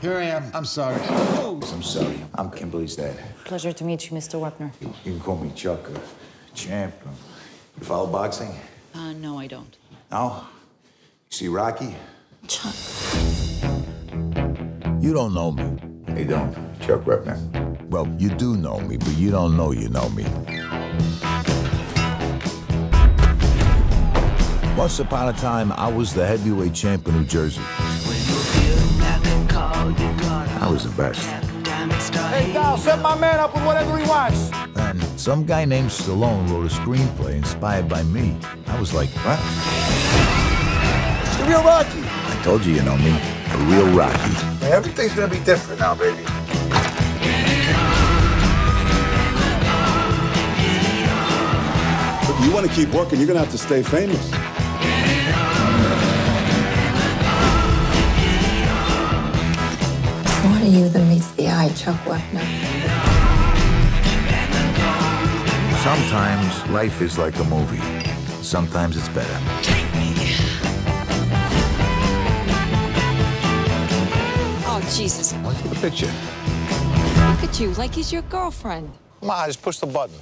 Here I am. I'm sorry. I'm sorry. I'm Kimberly's dad. Pleasure to meet you, Mr. Wepner. You can call me Chuck, uh, champ. Uh, You follow boxing? Uh, no, I don't. No? You see Rocky? Chuck. You don't know me. You don't. Chuck Wepner. Well, you do know me, but you don't know you know me. Once upon a time, I was the heavyweight champ in New Jersey. I was the best. Hey, Dal, set my man up with whatever he wants. And some guy named Stallone wrote a screenplay inspired by me. I was like, what? It's The real Rocky. I told you you know me. A real Rocky. Hey, everything's gonna be different now, baby. If you want to keep working, you're going to have to stay famous. What are you that meets the eye, Chuck Wepner? Sometimes life is like a movie. Sometimes it's better. Oh, Jesus. Look at the picture. Look at you, like he's your girlfriend. Come on, just push the button.